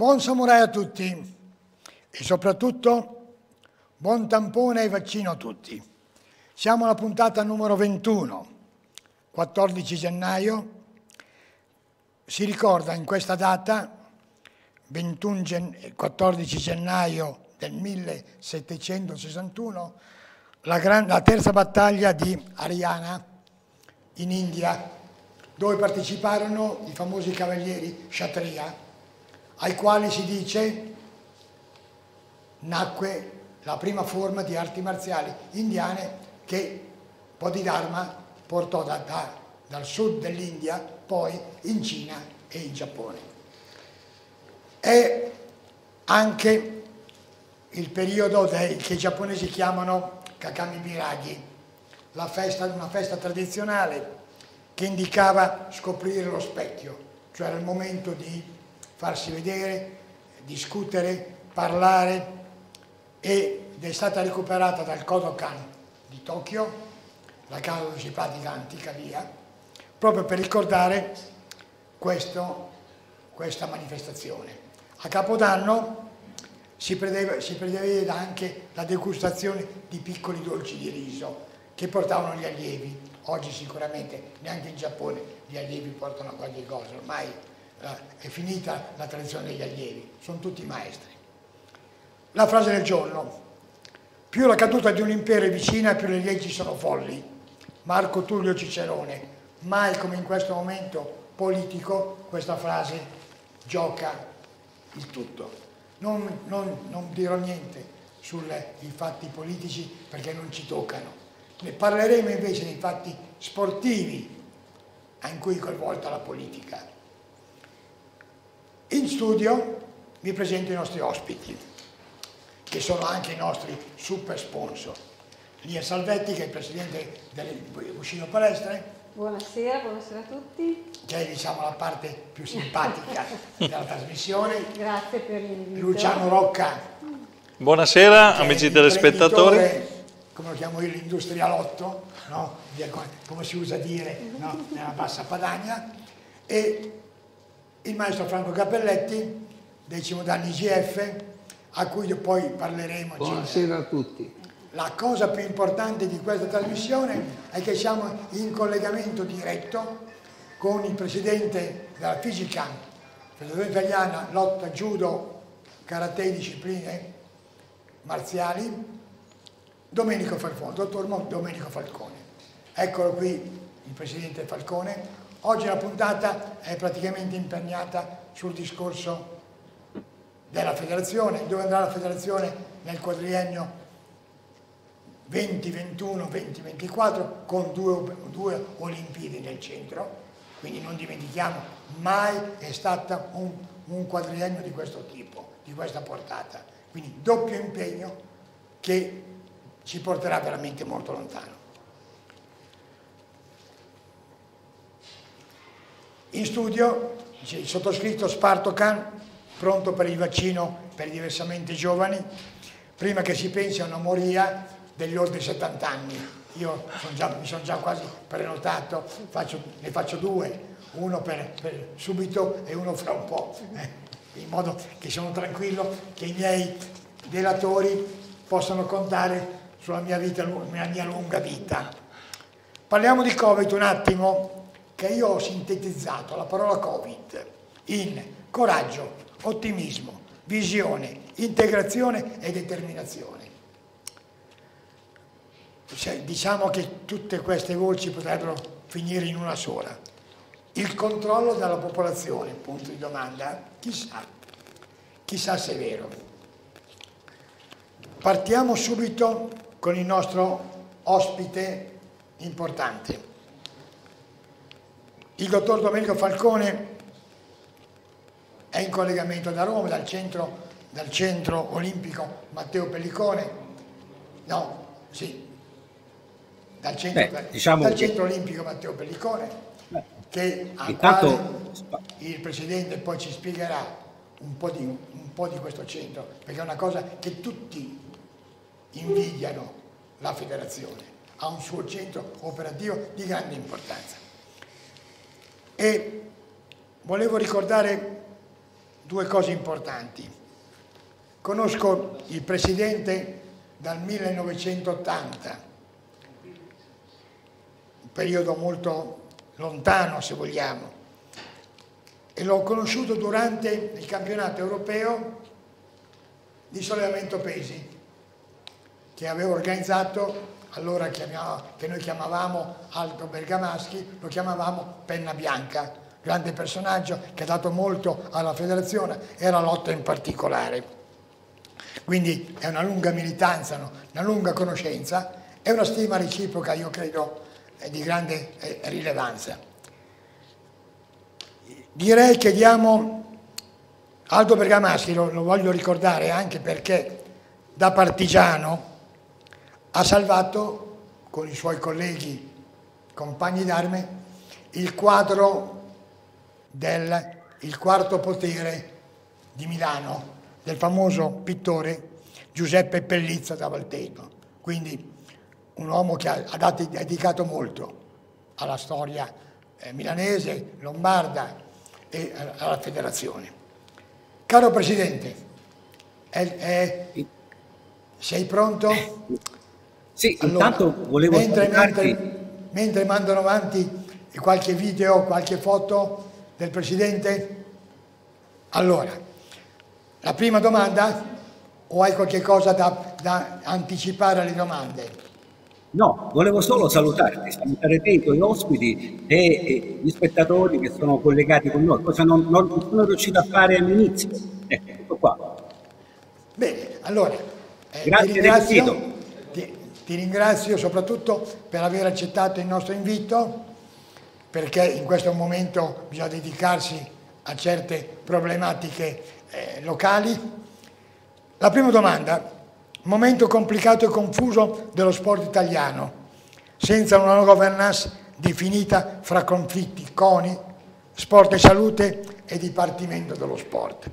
Buon samurai a tutti e soprattutto buon tampone e vaccino a tutti. Siamo alla puntata numero 21, 14 gennaio. Si ricorda in questa data, 21 gen 14 gennaio del 1761, la, la terza battaglia di Ariana in India, dove parteciparono i famosi cavalieri Kshatriya, ai quali si dice nacque la prima forma di arti marziali indiane che Bodhidharma portò da, da, dal sud dell'India, poi in Cina e in Giappone. È anche il periodo dei, che i giapponesi chiamano Kakami Biragi, festa, una festa tradizionale che indicava scoprire lo specchio, cioè era il momento di farsi vedere, discutere, parlare ed è stata recuperata dal Kodokan di Tokyo, la casa dove si pratica antica via, proprio per ricordare questo, questa manifestazione. A Capodanno si prevede, si prevede anche la degustazione di piccoli dolci di riso che portavano gli allievi. Oggi sicuramente neanche in Giappone gli allievi portano qualche cosa, ormai è finita la tradizione degli allievi, sono tutti maestri. La frase del giorno, più la caduta di un impero è vicina, più le leggi sono folli. Marco Tullio Cicerone, mai come in questo momento politico questa frase gioca il tutto. Non, non, non dirò niente sui fatti politici perché non ci toccano. Ne parleremo invece dei fatti sportivi in cui coinvolta la politica. In studio vi presento i nostri ospiti, che sono anche i nostri super sponsor. Lia Salvetti, che è il presidente del Uscino Palestre. Buonasera, buonasera a tutti. Che è diciamo, la parte più simpatica della trasmissione. Grazie per l'invito. Luciano Rocca. Buonasera amici telespettatori. Come lo chiamo io, l'industrialotto, no? come si usa dire no? nella bassa Padania. E il maestro Franco Cappelletti, decimo danno IGF, a cui poi parleremo. Buonasera a tutti. La cosa più importante di questa trasmissione è che siamo in collegamento diretto con il presidente della FIGICAM, Federazione Italiana Lotta Judo Karate Discipline Marziali, Domenico Falcone, dottor Domenico Falcone. Eccolo qui il presidente Falcone, Oggi la puntata è praticamente impegnata sul discorso della federazione, dove andrà la federazione nel quadriennio 2021-2024 con due, due, Olimpiadi nel centro, quindi non dimentichiamo, mai è stato un, un quadriennio di questo tipo, di questa portata, quindi doppio impegno che ci porterà veramente molto lontano. In studio il sottoscritto Spartocan, pronto per il vaccino per i diversamente giovani, prima che si pensi a una moria degli oltre 70 anni. Io son già, mi sono già quasi prenotato, faccio, ne faccio due, uno per, per, subito e uno fra un po', eh, in modo che sono tranquillo che i miei delatori possano contare sulla mia, vita, la mia lunga vita. Parliamo di Covid un attimo, che io ho sintetizzato la parola Covid in coraggio, ottimismo, visione, integrazione e determinazione. Cioè, diciamo che tutte queste voci potrebbero finire in una sola. Il controllo della popolazione, punto di domanda, chissà, chissà se è vero. Partiamo subito con il nostro ospite importante. Il dottor Domenico Falcone è in collegamento da Roma, dal centro, dal centro olimpico Matteo Pellicone, no, sì, dal centro, Beh, diciamo dal centro olimpico Matteo Pellicone, che intanto... il Presidente poi ci spiegherà un po, di, un po' di questo centro, perché è una cosa che tutti invidiano la federazione, ha un suo centro operativo di grande importanza. E volevo ricordare due cose importanti. Conosco il Presidente dal 1980, un periodo molto lontano se vogliamo, e l'ho conosciuto durante il campionato europeo di sollevamento pesi che avevo organizzato allora che noi chiamavamo Alto Bergamaschi, lo chiamavamo Penna Bianca, grande personaggio che ha dato molto alla federazione e alla lotta in particolare. Quindi è una lunga militanza, una lunga conoscenza e una stima reciproca, io credo, di grande eh, rilevanza. Direi che diamo Aldo Bergamaschi, lo, lo voglio ricordare anche perché da partigiano ha salvato con i suoi colleghi compagni d'arme il quadro del il quarto potere di Milano del famoso pittore Giuseppe Pellizza da Valtello. Quindi un uomo che ha, ha dedicato molto alla storia eh, milanese, lombarda e eh, alla federazione. Caro Presidente, è, è, sei pronto? Sì, allora, intanto volevo mentre, mentre, mentre mandano avanti qualche video, qualche foto del Presidente, allora, la prima domanda o hai qualche cosa da, da anticipare alle domande? No, volevo solo salutarti, salutare te, i tuoi ospiti e, e, gli spettatori che sono collegati con noi, cosa non, non sono riuscito a fare all'inizio. Ecco, tutto qua. Bene, allora, eh, Grazie ti ringrazio. Ti ringrazio soprattutto per aver accettato il nostro invito, perché in questo momento bisogna dedicarsi a certe problematiche eh, locali. La prima domanda, momento complicato e confuso dello sport italiano, senza una governance definita fra conflitti, CONI, sport e salute e Dipartimento dello Sport.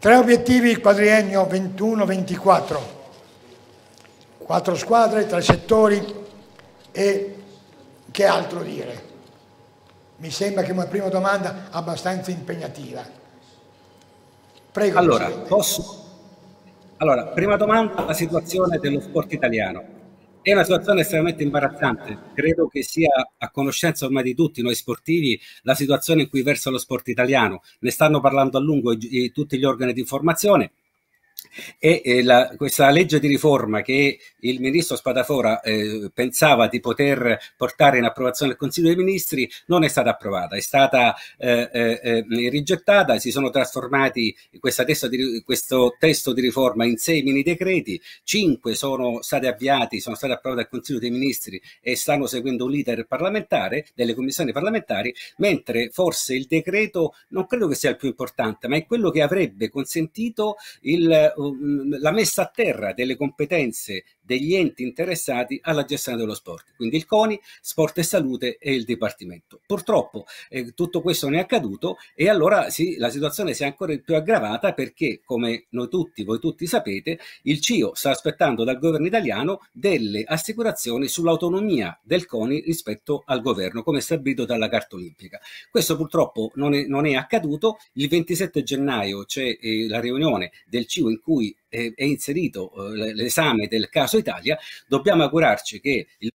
Tre obiettivi quadriennio 21-24 quattro squadre, tre settori e che altro dire? Mi sembra che una prima domanda abbastanza impegnativa. Prego. Allora, posso... allora, prima domanda, la situazione dello sport italiano. È una situazione estremamente imbarazzante. Credo che sia a conoscenza ormai di tutti noi sportivi la situazione in cui versa lo sport italiano. Ne stanno parlando a lungo i, i, tutti gli organi di informazione e eh, la, questa legge di riforma che il ministro Spadafora eh, pensava di poter portare in approvazione del Consiglio dei Ministri non è stata approvata, è stata eh, eh, eh rigettata, si sono trasformati di, questo testo di riforma in sei mini decreti, cinque sono stati avviati, sono stati approvati dal Consiglio dei Ministri e stanno seguendo un leader parlamentare, delle commissioni parlamentari, mentre forse il decreto non credo che sia il più importante, ma è quello che avrebbe consentito il la messa a terra delle competenze degli enti interessati alla gestione dello sport, quindi il CONI, Sport e Salute e il Dipartimento. Purtroppo eh, tutto questo non è accaduto e allora sì, la situazione si è ancora più aggravata perché, come noi tutti, voi tutti sapete, il CIO sta aspettando dal governo italiano delle assicurazioni sull'autonomia del CONI rispetto al governo, come stabilito dalla Carta Olimpica. Questo purtroppo non è, non è accaduto. Il 27 gennaio c'è eh, la riunione del CIO in cui è, inserito eh, l'esame del caso Italia, dobbiamo augurarci che il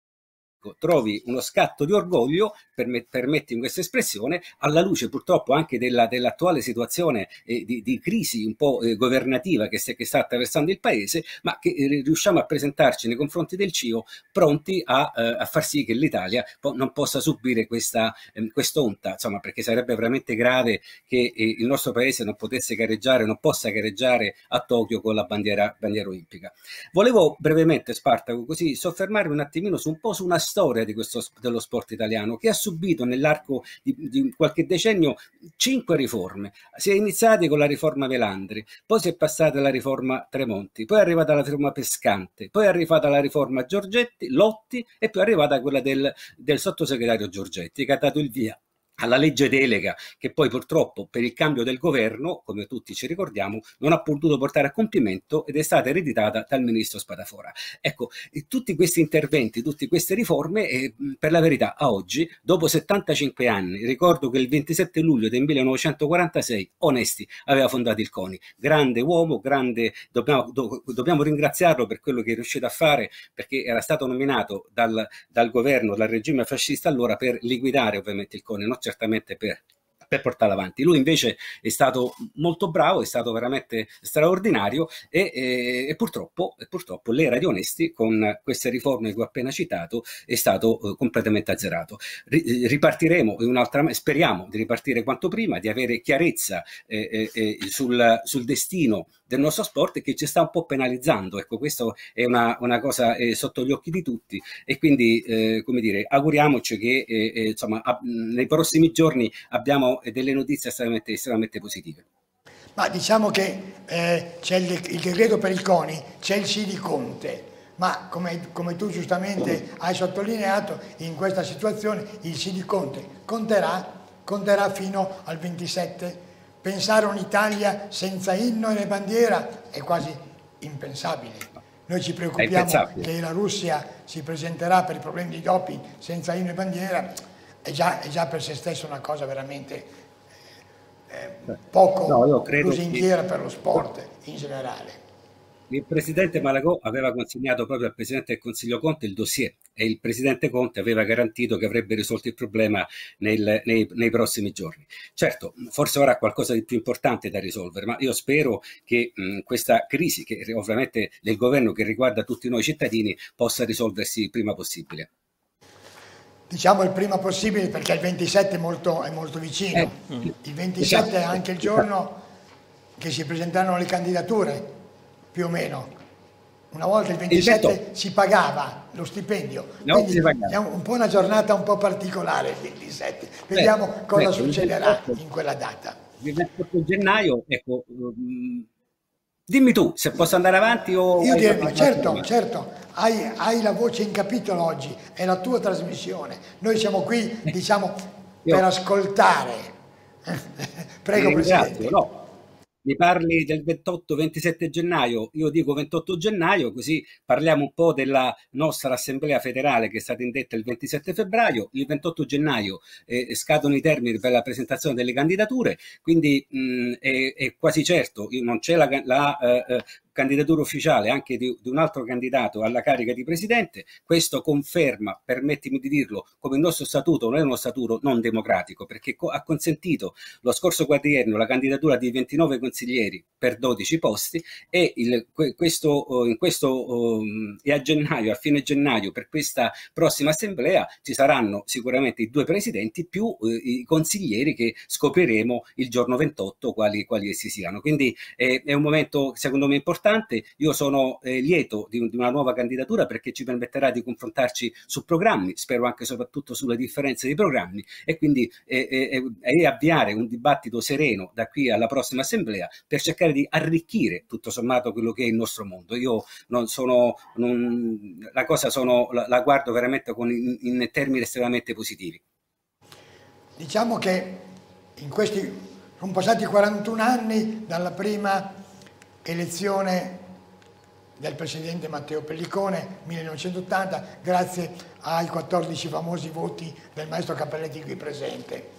trovi uno scatto di orgoglio, permettimi questa espressione, alla luce purtroppo anche della, dell'attuale situazione eh, di, di, crisi un po' eh, governativa che, se, che, sta attraversando il Paese, ma che eh, riusciamo a presentarci nei confronti del CIO pronti a, eh, a far sì che l'Italia po- non possa subire questa ehm, quest'onta, insomma, perché sarebbe veramente grave che eh, il nostro Paese non potesse gareggiare, non possa gareggiare a Tokyo con la bandiera, bandiera olimpica. Volevo brevemente, Spartaco, così soffermarmi un attimino su un po' su una storia questo, dello sport italiano che ha subito nell'arco di, di, qualche decennio cinque riforme. Si è iniziati con la riforma Velandri, poi si è passata alla riforma Tremonti, poi è arrivata la riforma Pescante, poi è arrivata la riforma Giorgetti, Lotti e poi è arrivata quella del, del sottosegretario Giorgetti che ha dato il via alla legge delega che poi purtroppo per il cambio del governo, come tutti ci ricordiamo, non ha potuto portare a compimento ed è stata ereditata dal ministro Spadafora. Ecco, tutti questi interventi, tutte queste riforme, eh, per la verità a oggi, dopo 75 anni, ricordo che il 27 luglio del 1946 Onesti aveva fondato il CONI, grande uomo, grande, dobbiamo, do, dobbiamo ringraziarlo per quello che è riuscito a fare perché era stato nominato dal, dal governo, dal regime fascista allora per liquidare ovviamente il CONI, non certamente per per portarla avanti. Lui invece è stato molto bravo, è stato veramente straordinario e, e, e, purtroppo, e purtroppo, l'era di onesti con queste riforme che ho appena citato è stato eh, completamente azzerato. Ri, ripartiremo in un'altra, speriamo di ripartire quanto prima, di avere chiarezza eh, eh, sul, sul destino del nostro sport che ci sta un po' penalizzando. Ecco, questo è una, una cosa eh, sotto gli occhi di tutti e quindi, eh, come dire, auguriamoci che eh, eh insomma, a, nei prossimi giorni abbiamo delle notizie estremamente, estremamente positive. Ma diciamo che eh, c'è il, il, decreto per il CONI, c'è il sì di Conte, ma come, come, tu giustamente hai sottolineato, in questa situazione il sì di Conte conterà, conterà fino al 27 Pensare un'Italia senza inno e bandiera è quasi impensabile. Noi ci preoccupiamo che la Russia si presenterà per i problemi di doping senza inno e bandiera, è già, è già per se stesso una cosa veramente eh, poco no, lusinghiera che... per lo sport in generale. Il presidente Malagò aveva consegnato proprio al presidente del Consiglio Conte il dossier e il presidente Conte aveva garantito che avrebbe risolto il problema nel, nei, nei, prossimi giorni. Certo, forse ora ha qualcosa di più importante da risolvere, ma io spero che mh, questa crisi, che ovviamente del governo che riguarda tutti noi cittadini, possa risolversi il prima possibile. Diciamo il prima possibile perché il 27 è molto, è molto vicino. Eh, il 27 esatto, è anche il giorno che si presentano le candidature più o meno. Una volta il 27 il si pagava lo stipendio, no, quindi è un po' una giornata un po' particolare il 27. Vediamo beh, cosa beh, succederà 28, in quella data. Il 28 gennaio, ecco, um, dimmi tu se posso andare avanti o... Io direi, certo, certo, hai, hai, la voce in capitolo oggi, è la tua trasmissione. Noi siamo qui, eh. diciamo, per ascoltare. Prego, Presidente. No mi parli del 28-27 gennaio, io dico 28 gennaio, così parliamo un po' della nostra assemblea federale che è stata indetta il 27 febbraio, il 28 gennaio eh, scadono i termini per la presentazione delle candidature, quindi mh, è, è, quasi certo, non c'è la, la eh, eh candidatura ufficiale anche di, di, un altro candidato alla carica di presidente. Questo conferma, permettimi di dirlo, come il nostro statuto non è uno statuto non democratico, perché co- ha consentito lo scorso quadriennio la candidatura di 29 consiglieri per 12 posti e il, questo, in questo um, e a gennaio, a fine gennaio, per questa prossima assemblea ci saranno sicuramente i due presidenti più eh, i consiglieri che scopriremo il giorno 28 quali, quali essi siano. Quindi eh, è un momento secondo me importante importante. Io sono eh, lieto di, di, una nuova candidatura perché ci permetterà di confrontarci su programmi, spero anche e soprattutto sulle differenze dei programmi e quindi eh, eh, eh avviare un dibattito sereno da qui alla prossima assemblea per cercare di arricchire tutto sommato quello che è il nostro mondo. Io non sono, non, la cosa sono, la, la guardo veramente con, in, in termini estremamente positivi. Diciamo che in questi sono passati 41 anni dalla prima elezione del presidente Matteo Pellicone 1980 grazie ai 14 famosi voti del maestro Cappelletti qui presente.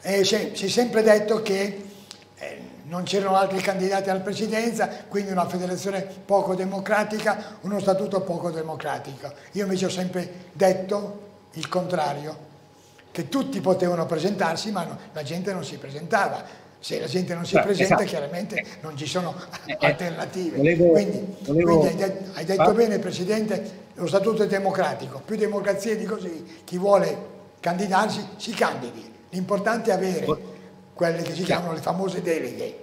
E si è sempre detto che eh, non c'erano altri candidati alla presidenza, quindi una federazione poco democratica, uno statuto poco democratico. Io invece ho sempre detto il contrario, che tutti potevano presentarsi ma no, la gente non si presentava se la gente non si Beh, presenta esatto. chiaramente non ci sono eh, eh, alternative. Volevo, quindi, volevo... quindi, hai, detto ah. bene Presidente, lo statuto è democratico, più democrazia di così, chi vuole candidarsi si candidi, l'importante è avere quelle che si chiamano le famose deleghe.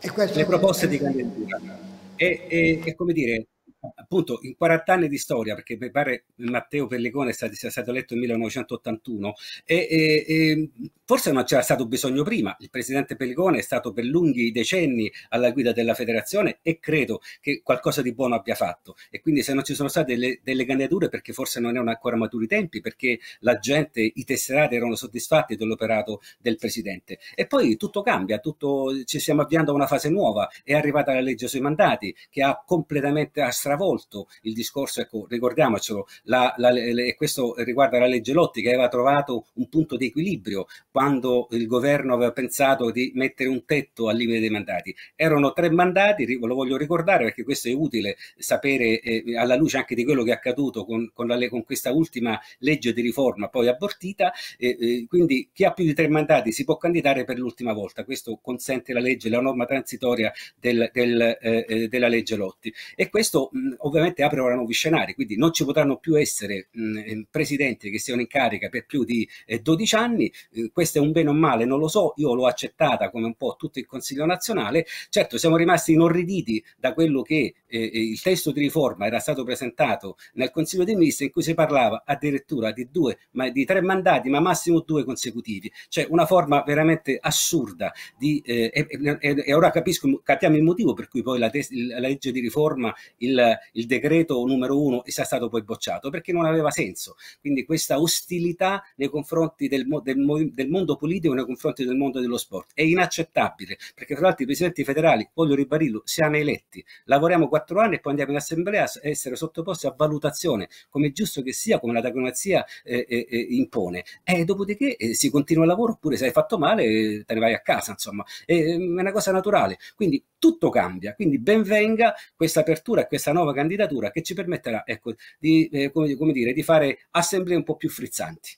le proposte è... di candidatura. E, e, e come dire, appunto in 40 anni di storia, perché mi pare Matteo Pellicone sia stato eletto nel 1981, e, e, e forse non c'era stato bisogno prima. Il presidente Pellicone è stato per lunghi decenni alla guida della federazione e credo che qualcosa di buono abbia fatto. E quindi se non ci sono state delle, delle candidature perché forse non erano ancora maturi i tempi, perché la gente, i tesserati erano soddisfatti dell'operato del presidente. E poi tutto cambia, tutto, ci stiamo avviando a una fase nuova. È arrivata la legge sui mandati che ha completamente ha stravolto il discorso, ecco, ricordiamocelo, la, la, e questo riguarda la legge Lotti che aveva trovato un punto di equilibrio quando il governo aveva pensato di mettere un tetto al limite dei mandati. Erano tre mandati, lo voglio ricordare perché questo è utile sapere eh, alla luce anche di quello che è accaduto con, con, la, con questa ultima legge di riforma poi abortita, eh, eh, quindi chi ha più di tre mandati si può candidare per l'ultima volta, questo consente la legge, la norma transitoria del, del, eh, eh, della legge Lotti e questo mh, ovviamente apre ora nuovi scenari, quindi non ci potranno più essere mh, eh, presidenti che siano in carica per più di 12 anni, questo è un bene o male, non lo so, io l'ho accettata come un po' tutto il Consiglio nazionale, certo siamo rimasti inorriditi da quello che il testo di riforma era stato presentato nel Consiglio dei Ministri in cui si parlava addirittura di due, ma di tre mandati, ma massimo due consecutivi, cioè una forma veramente assurda di, eh, e, e, e, ora capisco, capiamo il motivo per cui poi la, la legge di riforma, il, il, decreto numero uno sia stato poi bocciato, perché non aveva senso. Quindi questa ostilità nei confronti del, del, del mondo politico, nei confronti del mondo dello sport, è inaccettabile, perché tra l'altro i presidenti federali, voglio ribadirlo, siamo eletti, lavoriamo quattro anni e poi andiamo in assemblea a essere sottoposti a valutazione, come è giusto che sia, come la democrazia eh, eh, eh impone. E dopodiché eh, si continua il lavoro, oppure se hai fatto male te ne vai a casa, insomma, è, è una cosa naturale. Quindi tutto cambia, quindi benvenga questa apertura e questa nuova candidatura che ci permetterà ecco, di, eh, come, come dire, di fare assemblee un po' più frizzanti.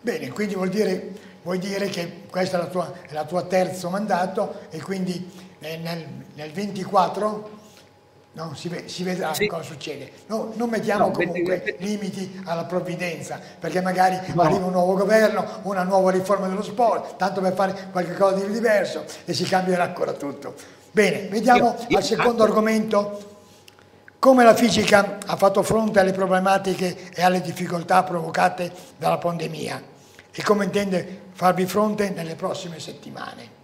Bene, quindi vuol dire, vuol dire che questo è il tuo, terzo mandato e quindi nel, nel 24 No, si, si, vedrà sì. cosa succede. No, non mettiamo no, comunque perché... limiti alla provvidenza, perché magari arriva un nuovo governo, una nuova riforma dello sport, tanto per fare qualcosa di diverso e si cambierà ancora tutto. Bene, vediamo io, io, al secondo anche... argomento come la fisica ha fatto fronte alle problematiche e alle difficoltà provocate dalla pandemia e come intende farvi fronte nelle prossime settimane.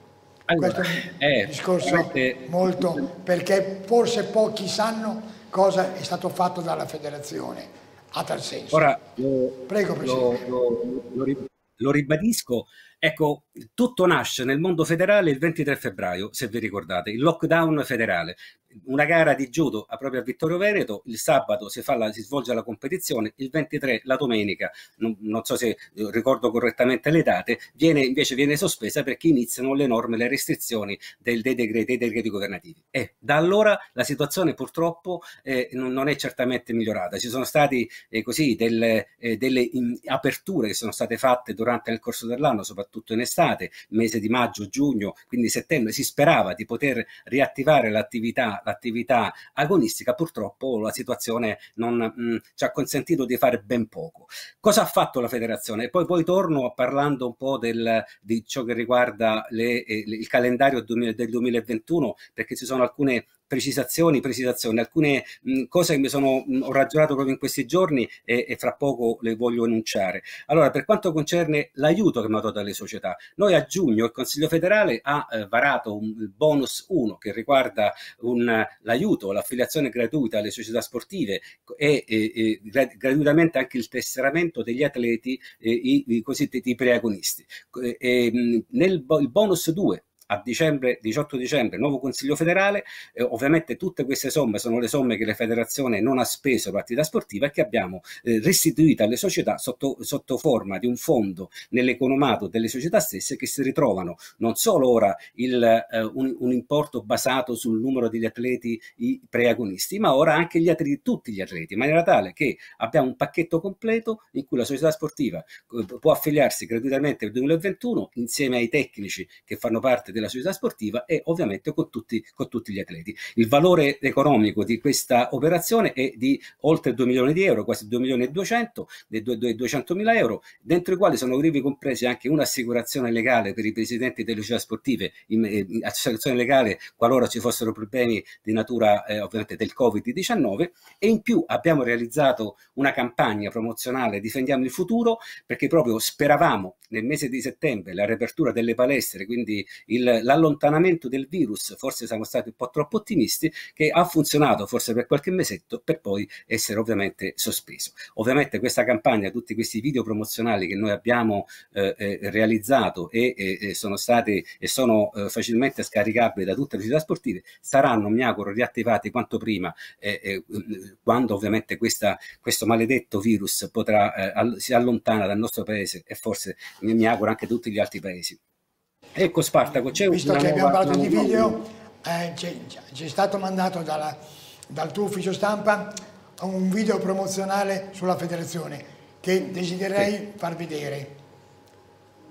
Allora, Questo è un eh, discorso veramente... molto, perché forse pochi sanno cosa è stato fatto dalla federazione a tal senso. Ora, lo, Prego, Presidente. Lo, lo, lo ribadisco, ecco, tutto nasce nel mondo federale il 23 febbraio, se vi ricordate, il lockdown federale una gara di judo a proprio a Vittorio Veneto, il sabato si, la, si, svolge la competizione, il 23 la domenica, non, non, so se ricordo correttamente le date, viene, invece viene sospesa perché iniziano le norme, le restrizioni del, dei, decreti, dei, decreti, governativi. E da allora la situazione purtroppo eh, non, non, è certamente migliorata. Ci sono state eh, così delle, eh, delle in, aperture che sono state fatte durante il corso dell'anno, soprattutto in estate, mese di maggio, giugno, quindi settembre, si sperava di poter riattivare l'attività l'attività agonistica, purtroppo la situazione non mh, mm, ci ha consentito di fare ben poco. Cosa ha fatto la federazione? Poi, poi torno parlando un po' del, di ciò che riguarda le, eh, il calendario del 2021, perché ci sono alcune precisazioni, precisazioni, alcune mh, cose che mi sono, mh, ho ragionato proprio in questi giorni e, e, fra poco le voglio enunciare. Allora, per quanto concerne l'aiuto che mi ha dato dalle società, noi a giugno il Consiglio federale ha eh, varato un bonus 1 che riguarda un, l'aiuto, l'affiliazione gratuita alle società sportive e, e, e gratuitamente anche il tesseramento degli atleti, i, i cosiddetti preagonisti. nel il bonus 2 a dicembre, 18 dicembre, nuovo Consiglio federale, eh, ovviamente tutte queste somme sono le somme che la federazione non ha speso per l'attività sportiva e che abbiamo eh, restituito alle società sotto, sotto, forma di un fondo nell'economato delle società stesse che si ritrovano. Non solo ora il, eh, un, un, importo basato sul numero degli atleti preagonisti, ma ora anche gli atleti, tutti gli atleti, in maniera tale che abbiamo un pacchetto completo in cui la società sportiva eh, può affiliarsi gratuitamente nel 2021 insieme ai tecnici che fanno parte della società sportiva e ovviamente con tutti, con tutti gli atleti. Il valore economico di questa operazione è di oltre 2 milioni di euro, quasi 2 milioni e 200, 200 mila euro, dentro i quali sono rivi compresi anche un'assicurazione legale per i presidenti delle società sportive, in, in, assicurazione legale qualora ci fossero problemi di natura eh, ovviamente del Covid-19 e in più abbiamo realizzato una campagna promozionale Difendiamo il futuro perché proprio speravamo nel mese di settembre la riapertura delle palestre, quindi il, l'allontanamento del virus, forse siamo stati un po' troppo ottimisti, che ha funzionato forse per qualche mesetto per poi essere ovviamente sospeso. Ovviamente questa campagna, tutti questi video promozionali che noi abbiamo eh, eh, realizzato e, e, sono stati e sono eh, facilmente scaricabili da tutte le società sportive, saranno, mi auguro, riattivati quanto prima, eh, eh, quando ovviamente questa, questo maledetto virus potrà, all- si allontana dal nostro paese e forse mi, mi auguro anche tutti gli altri paesi. Ecco Spartaco, c'è Visto una che nuova, abbiamo parlato di video, eh, c'è, c'è, stato mandato dalla, dal tuo ufficio stampa un video promozionale sulla federazione che desiderei sì. far vedere.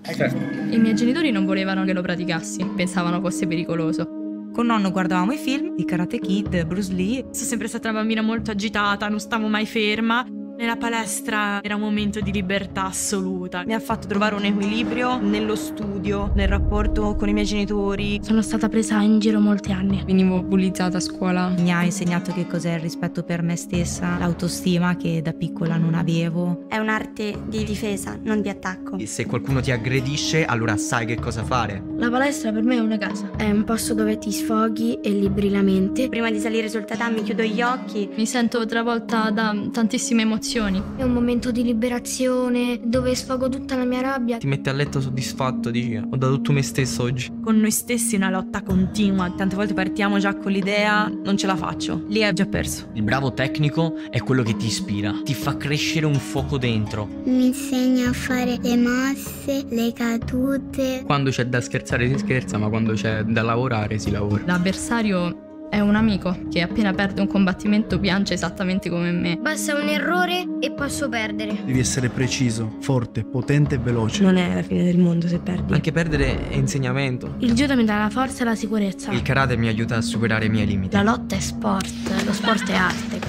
Ecco. Certo. I miei genitori non volevano che lo praticassi, pensavano fosse pericoloso. Con nonno guardavamo i film di Karate Kid, Bruce Lee. Sono sempre stata una bambina molto agitata, non stavo mai ferma nella palestra era un momento di libertà assoluta. Mi ha fatto trovare un equilibrio nello studio, nel rapporto con i miei genitori. Sono stata presa in giro molti anni. Venivo bullizzata a scuola. Mi ha insegnato che cos'è il rispetto per me stessa, l'autostima che da piccola non avevo. È un'arte di difesa, non di attacco. Se qualcuno ti aggredisce, allora sai che cosa fare. La palestra per me è una casa. È un posto dove ti sfoghi e liberi la mente. Prima di salire sul tatami chiudo gli occhi. Mi sento travolta da tantissime emozioni emozioni. È un momento di liberazione dove sfogo tutta la mia rabbia. Ti metti a letto soddisfatto, dici ho dato tutto me stesso oggi. Con noi stessi una lotta continua. Tante volte partiamo già con l'idea non ce la faccio. Lì hai già perso. Il bravo tecnico è quello che ti ispira, ti fa crescere un fuoco dentro. Mi insegna a fare le mosse, le cadute. Quando c'è da scherzare si scherza, ma quando c'è da lavorare si lavora. L'avversario è un amico che appena perde un combattimento piange esattamente come me. Basta un errore e posso perdere. Devi essere preciso, forte, potente e veloce. Non è la fine del mondo se perdi. Anche perdere è insegnamento. Il judo mi dà la forza e la sicurezza. Il karate mi aiuta a superare i miei limiti. La lotta è sport, lo sport è arte.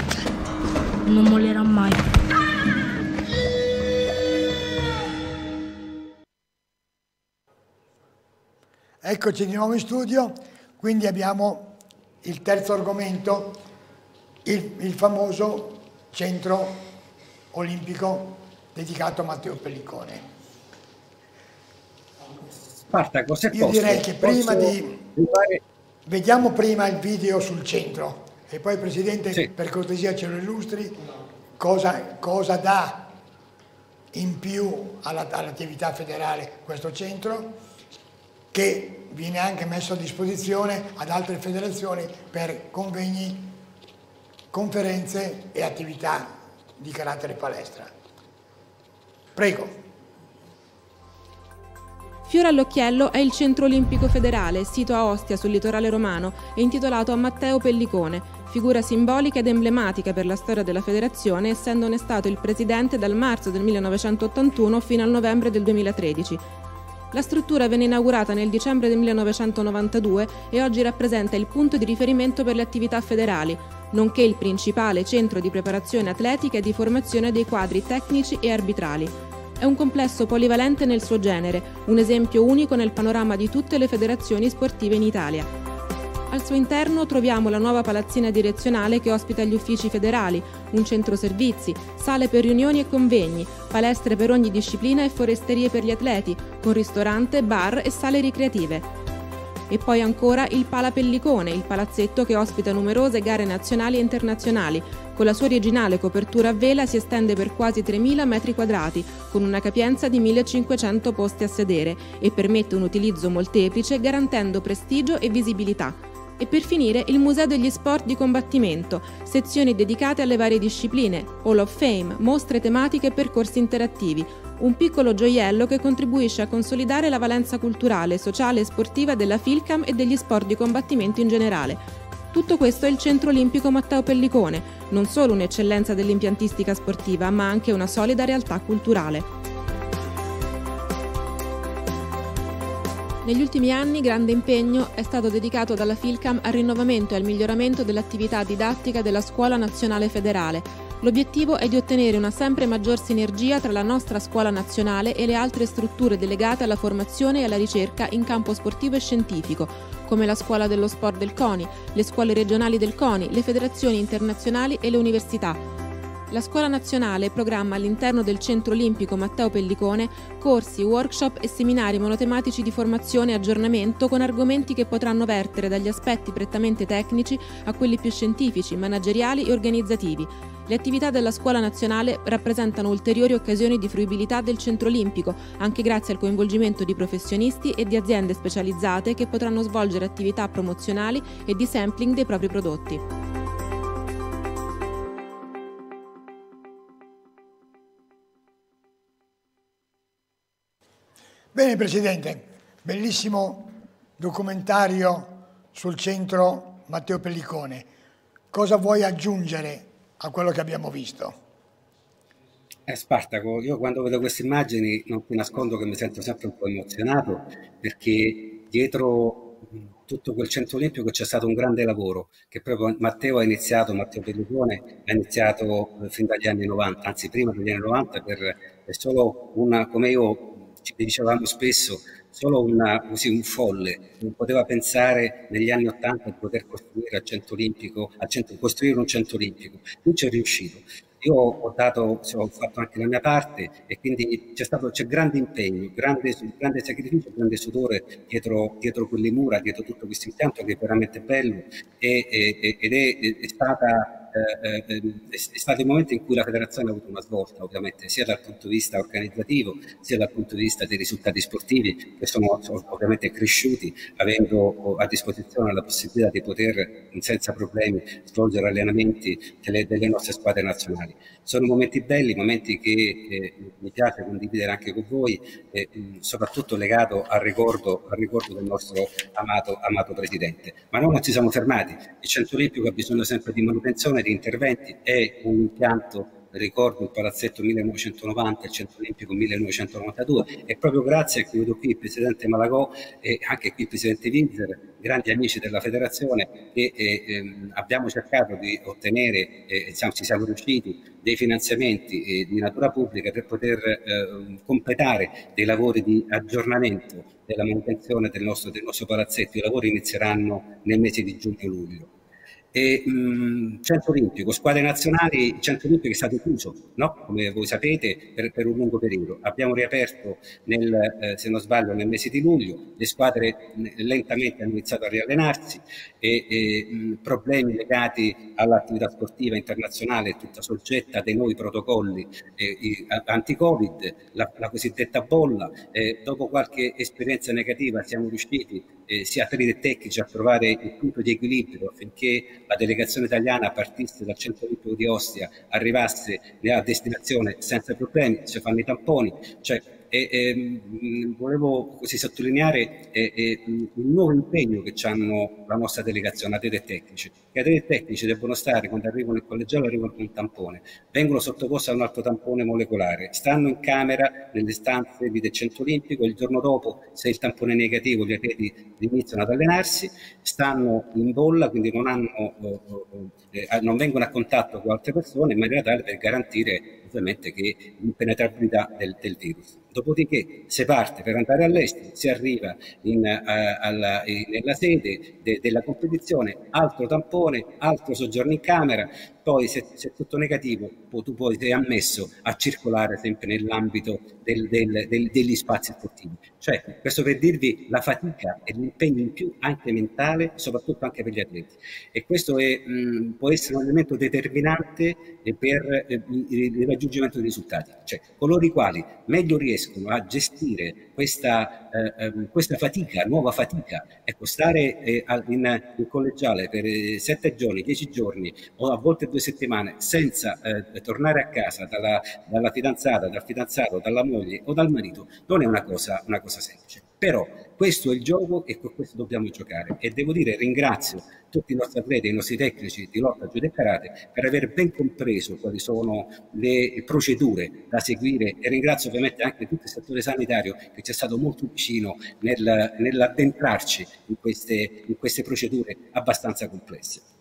Non mollerò mai. Eccoci di nuovo in studio, quindi abbiamo il terzo argomento, il, il famoso centro olimpico dedicato a Matteo Pellicone. Spartaco, se Io posso, direi che prima di... Vediamo prima il video sul centro. E poi Presidente sì. per cortesia ce lo illustri. Cosa, cosa dà in più alla, all'attività federale questo centro? Che viene anche messo a disposizione ad altre federazioni per convegni, conferenze e attività di carattere palestra. Prego. Fiore all'Occhiello è il centro olimpico federale, sito a Ostia sul litorale romano e intitolato a Matteo Pellicone, figura simbolica ed emblematica per la storia della federazione, essendone stato il presidente dal marzo del 1981 fino al novembre del 2013 la struttura venne inaugurata nel dicembre del 1992 e oggi rappresenta il punto di riferimento per le attività federali, nonché il principale centro di preparazione atletica e di formazione dei quadri tecnici e arbitrali. È un complesso polivalente nel suo genere, un esempio unico nel panorama di tutte le federazioni sportive in Italia. Al suo interno troviamo la nuova palazzina direzionale che ospita gli uffici federali, un centro servizi, sale per riunioni e convegni, palestre per ogni disciplina e foresterie per gli atleti, con ristorante, bar e sale ricreative. E poi ancora il Pala Pellicone, il palazzetto che ospita numerose gare nazionali e internazionali. Con la sua originale copertura a vela si estende per quasi 3.000 metri quadrati, con una capienza di 1.500 posti a sedere e permette un utilizzo molteplice garantendo prestigio e visibilità. E per finire il Museo degli Sport di Combattimento, sezioni dedicate alle varie discipline, Hall of Fame, mostre tematiche e percorsi interattivi, un piccolo gioiello che contribuisce a consolidare la valenza culturale, sociale e sportiva della Filcam e degli sport di combattimento in generale. Tutto questo è il Centro Olimpico Matteo Pellicone, non solo un'eccellenza dell'impiantistica sportiva, ma anche una solida realtà culturale. Negli ultimi anni grande impegno è stato dedicato dalla Filcam al rinnovamento e al miglioramento dell'attività didattica della Scuola Nazionale Federale. L'obiettivo è di ottenere una sempre maggior sinergia tra la nostra scuola nazionale e le altre strutture delegate alla formazione e alla ricerca in campo sportivo e scientifico, come la Scuola dello Sport del CONI, le scuole regionali del CONI, le federazioni internazionali e le università. La Scuola Nazionale programma all'interno del Centro Olimpico Matteo Pellicone corsi, workshop e seminari monotematici di formazione e aggiornamento con argomenti che potranno vertere dagli aspetti prettamente tecnici a quelli più scientifici, manageriali e organizzativi. Le attività della Scuola Nazionale rappresentano ulteriori occasioni di fruibilità del Centro Olimpico, anche grazie al coinvolgimento di professionisti e di aziende specializzate che potranno svolgere attività promozionali e di sampling dei propri prodotti. Bene Presidente, bellissimo documentario sul centro Matteo Pellicone. Cosa vuoi aggiungere a quello che abbiamo visto? Eh, Spartaco, io quando vedo queste immagini non ti nascondo che mi sento sempre un po' emozionato perché dietro tutto quel centro olimpico c'è stato un grande lavoro che proprio Matteo ha iniziato, Matteo Pellicone ha iniziato fin dagli anni 90, anzi prima degli anni 90 per, per solo una, come io ci dicevamo spesso, solo una, così, un folle non poteva pensare negli anni Ottanta di poter costruire, centro olimpico, centro, costruire un centro olimpico. Non ci è riuscito. Io ho, dato, ho fatto anche la mia parte e quindi c'è stato c'è grande impegno, grande, grande sacrificio, grande sudore dietro, dietro quelle mura, dietro tutto questo impianto che è veramente bello e, e, ed è, è stata eh, eh, è stato il momento in cui la federazione ha avuto una svolta, ovviamente, sia dal punto di vista organizzativo, sia dal punto di vista dei risultati sportivi, che sono ovviamente cresciuti, avendo a disposizione la possibilità di poter senza problemi svolgere allenamenti delle, delle nostre squadre nazionali. Sono momenti belli, momenti che eh, mi piace condividere anche con voi, eh, soprattutto legato al ricordo, al ricordo del nostro amato, amato Presidente. Ma noi non ci siamo fermati, il Centro Olimpico ha bisogno sempre di manutenzione, di interventi, è un impianto ricordo il palazzetto 1990, il centro olimpico 1992 e proprio grazie a chi vedo qui il presidente Malagò e anche qui il presidente Winzer, grandi amici della federazione che eh, ehm, abbiamo cercato di ottenere eh, ci siamo riusciti dei finanziamenti eh, di natura pubblica per poter eh, completare dei lavori di aggiornamento della manutenzione del nostro, del nostro palazzetto. I lavori inizieranno nel mese di giugno-luglio e mh, centro olimpico, squadre nazionali, centro olimpico è stato chiuso, no? come voi sapete, per, per, un lungo periodo. Abbiamo riaperto, nel, eh, se non sbaglio, nel mese di luglio, le squadre lentamente hanno iniziato a riallenarsi e, e mh, problemi legati all'attività sportiva internazionale tutta soggetta dei nuovi protocolli eh, anti-Covid, la, la, cosiddetta bolla. Eh, dopo qualche esperienza negativa siamo riusciti, eh, sia atleti e tecnici, a trovare il punto di equilibrio affinché la delegazione italiana partisse dal centro olimpico di Ostia, arrivasse a destinazione senza problemi, si fanno i tamponi, cioè e, e, volevo così sottolineare e, e, il nuovo impegno che hanno la nostra delegazione, atleti e tecnici. Che e tecnici debbono stare, quando arrivano in collegiale, arrivano con un tampone, vengono sottoposti a un altro tampone molecolare, stanno in camera nelle stanze del centro olimpico, il giorno dopo, se il tampone è negativo, gli atleti iniziano ad allenarsi, stanno in bolla, quindi non, hanno, eh, non vengono a contatto con altre persone in maniera tale per garantire ovviamente che l'impenetrabilità del, del virus. Dopodiché si parte per andare all'estero, si arriva in, uh, alla, in, nella sede de, della competizione, altro tampone, altro soggiorno in camera, poi se, se tutto negativo tu poi sei ammesso a circolare sempre nell'ambito del, del, degli spazi sportivi. Cioè, questo per dirvi la fatica e l'impegno in più anche mentale, soprattutto anche per gli atleti. E questo è, mh, può essere un elemento determinante per eh, il, raggiungimento dei risultati. Cioè, coloro i quali meglio riescono a gestire questa, eh, ehm, questa fatica, nuova fatica, ecco, stare eh, in, in, collegiale per eh, sette giorni, dieci giorni o a volte due settimane senza eh, tornare a casa dalla, dalla, fidanzata, dal fidanzato, dalla moglie o dal marito non è una cosa, una cosa semplice. Però questo è il gioco e con questo dobbiamo giocare e devo dire ringrazio tutti i nostri atleti, i nostri tecnici di lotta giudo e karate per aver ben compreso quali sono le procedure da seguire e ringrazio ovviamente anche tutto il settore sanitario che ci è stato molto vicino nel, nell'addentrarci in queste, in queste procedure abbastanza complesse.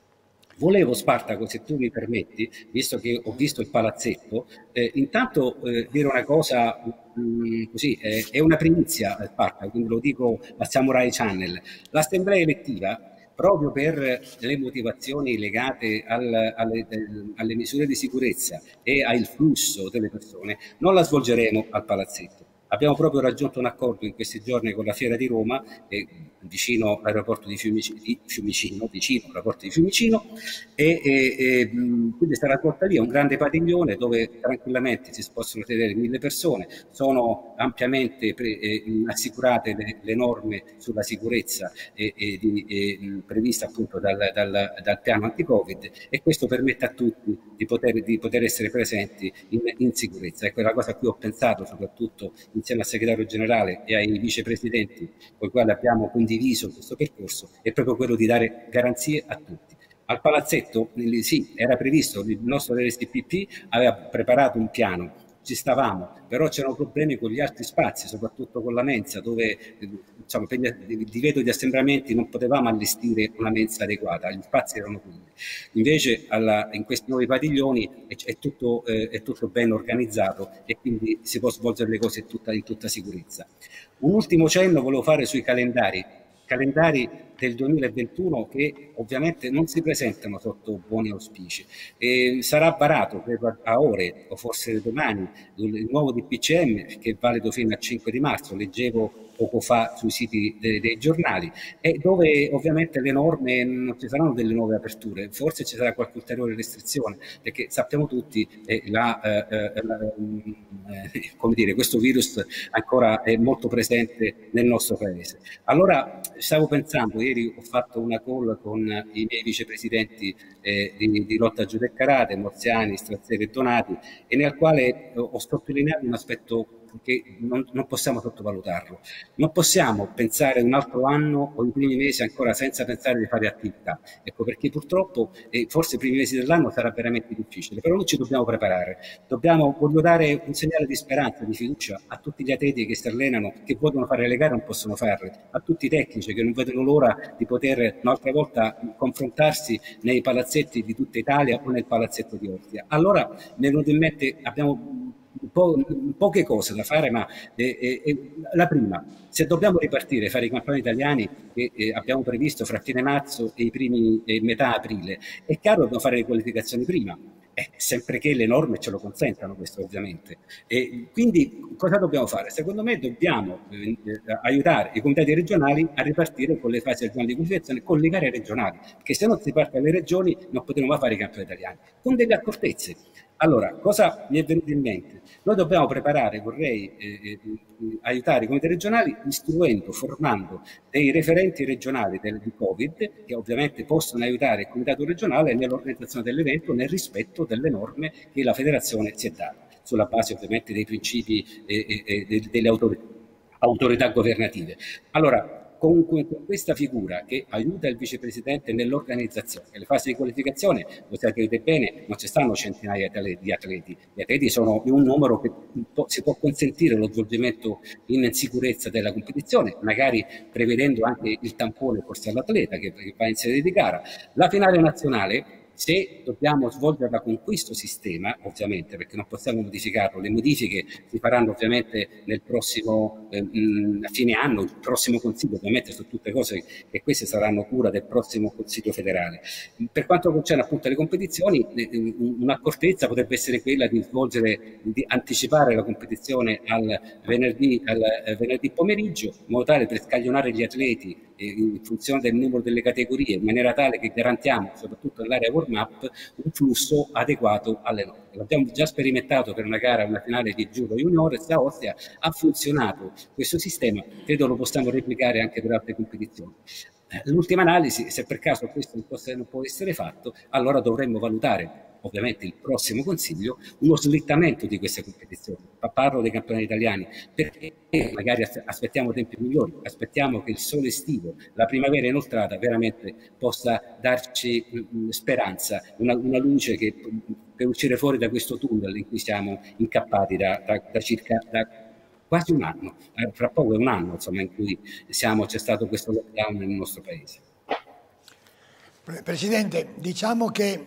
Volevo Spartaco, se tu mi permetti, visto che ho visto il palazzetto, eh, intanto eh, dire una cosa mh, mm, così, eh, è una primizia Spartaco, quindi lo dico a Samurai Channel. L'assemblea elettiva proprio per le motivazioni legate al, alle, alle, misure di sicurezza e al flusso delle persone, non la svolgeremo al palazzetto. Abbiamo proprio raggiunto un accordo in questi giorni con la Fiera di Roma, eh, vicino all'aeroporto di Fiumicino, di Fiumicino, vicino all'aeroporto di Fiumicino, e, e, e quindi sarà porta via un grande padiglione dove tranquillamente si possono tenere mille persone, sono ampiamente pre, eh, assicurate le, le, norme sulla sicurezza e, di, previste appunto dal, dal, dal piano anti-Covid e questo permette a tutti di poter, di poter essere presenti in, in sicurezza. Ecco, la cosa a cui ho pensato soprattutto insieme al segretario generale e ai vicepresidenti con i quali abbiamo condiviso questo percorso, è proprio quello di dare garanzie a tutti. Al palazzetto, sì, era previsto, il nostro RSTPP aveva preparato un piano ci stavamo, però c'erano problemi con gli altri spazi, soprattutto con la mensa, dove diciamo, per il divieto di assembramenti non potevamo allestire una mensa adeguata, gli spazi erano quelli. Invece alla, in questi nuovi padiglioni è, è, tutto, eh, è, tutto, ben organizzato e quindi si può svolgere le cose tutta, in tutta sicurezza. Un ultimo cenno volevo fare sui calendari calendari del 2021 che ovviamente non si presentano sotto buoni auspici. E sarà varato a ore o forse domani il nuovo DPCM che è valido fino al 5 di marzo, leggevo poco fa sui siti dei, dei giornali e dove ovviamente le norme non ci saranno delle nuove aperture, forse ci sarà qualche ulteriore restrizione perché sappiamo tutti eh, la, eh, eh la, eh, come dire, questo virus ancora è molto presente nel nostro paese. Allora stavo pensando, ieri ho fatto una call con i miei vicepresidenti eh, di, di, lotta karate, Morziani, Strazzeri e Donati e nel quale ho sottolineato un aspetto che non, non, possiamo sottovalutarlo. Non possiamo pensare un altro anno o i primi mesi ancora senza pensare di fare attività. Ecco perché purtroppo eh, forse i primi mesi dell'anno sarà veramente difficile, però noi ci dobbiamo preparare. Dobbiamo, voglio dare un segnale di speranza, di fiducia a tutti gli atleti che si allenano, che vogliono fare le gare e non possono farle, a tutti i tecnici che non vedono l'ora di poter un'altra volta confrontarsi nei palazzetti di tutta Italia o nel palazzetto di Ostia. Allora mi è in mente, abbiamo po- poche cose da fare, ma eh, eh, la prima, se dobbiamo ripartire, fare i campionati italiani che eh, abbiamo previsto fra fine marzo e i primi metà aprile, è chiaro che dobbiamo fare le qualificazioni prima. Eh, sempre che le norme ce lo consentano questo ovviamente. E quindi cosa dobbiamo fare? Secondo me dobbiamo eh, aiutare i comitati regionali a ripartire con le fasi regionali di qualificazione, con le gare regionali, perché se non si parte alle regioni non potremo mai fare i campioni italiani, con delle accortezze. Allora, cosa mi è venuto in mente? Noi dobbiamo preparare, vorrei eh, eh, aiutare i comitati regionali istruendo, formando dei referenti regionali del, di Covid che ovviamente possono aiutare il comitato regionale nell'organizzazione dell'evento nel rispetto delle norme che la federazione si è data, sulla base ovviamente dei principi e eh, eh, delle autorità, autorità governative. Allora, con, con, questa figura che aiuta il vicepresidente nell'organizzazione, nelle fasi di qualificazione, voi sapete bene, non ci stanno centinaia di atleti, gli atleti sono un numero che si può consentire lo svolgimento in sicurezza della competizione, magari prevedendo anche il tampone forse all'atleta che va in sede di gara. La finale nazionale se dobbiamo svolgerla con questo sistema, ovviamente, perché non possiamo modificarlo, le modifiche si faranno ovviamente nel prossimo eh, a fine anno, il prossimo Consiglio, ovviamente sono tutte cose che queste saranno cura del prossimo Consiglio federale. Per quanto concerne appunto le competizioni, eh, eh, un'accortezza potrebbe essere quella di svolgere, di anticipare la competizione al venerdì, al eh, venerdì pomeriggio, in modo tale per scaglionare gli atleti in funzione del numero delle categorie, in maniera tale che garantiamo, soprattutto nell'area warm-up, un flusso adeguato alle norme. L'abbiamo già sperimentato per una gara, una finale di judo juniores a Ostia, ha funzionato questo sistema, credo lo possiamo replicare anche per altre competizioni. Eh, l'ultima analisi, se per caso questo non può essere fatto, allora dovremmo valutare ovviamente il prossimo Consiglio, uno slittamento di queste competizioni. Parlo dei campionati italiani, perché magari aspettiamo tempi migliori, aspettiamo che il sole estivo, la primavera inoltrata veramente possa darci speranza, una, una luce che per uscire fuori da questo tunnel in cui siamo incappati da, da, da circa da quasi un anno, eh, fra poco è un anno insomma, in cui siamo, c'è stato questo lockdown nel nostro paese. Presidente, diciamo che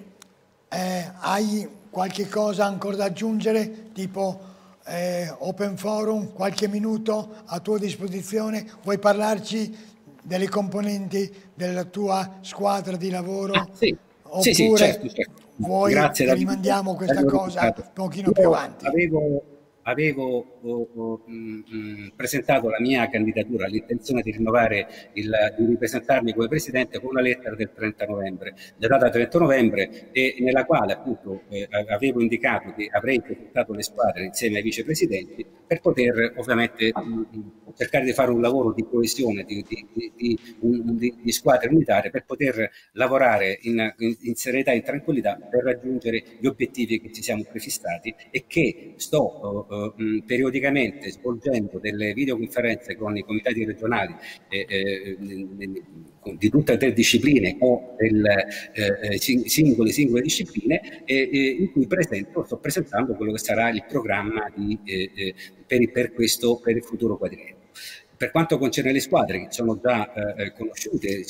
eh, hai qualche cosa ancora da aggiungere, tipo eh, Open Forum, qualche minuto a tua disposizione, vuoi parlarci delle componenti della tua squadra di lavoro? Ah, sì. Oppure sì, sì, certo, certo. vuoi Grazie, rimandiamo questa cosa un pochino più avanti? Avevo avevo oh, oh, mh, mh, presentato la mia candidatura, l'intenzione di rinnovare, il, di ripresentarmi come presidente con una lettera del 30 novembre, data 30 novembre, e nella quale appunto eh, avevo indicato che avrei presentato le squadre insieme ai vicepresidenti per poter ovviamente mh, cercare di fare un lavoro di coesione, di, di, di, di, squadre unitarie per poter lavorare in, in, in serenità e in tranquillità per raggiungere gli obiettivi che ci siamo prefissati e che sto eh, periodicamente svolgendo delle videoconferenze con i comitati regionali eh, eh, di tutte le tre discipline o del, eh, singole, singole discipline in cui presento, sto presentando quello che sarà il programma di, per, per, questo, per il futuro quadriennio. Per quanto concerne le squadre che sono già eh, conosciute,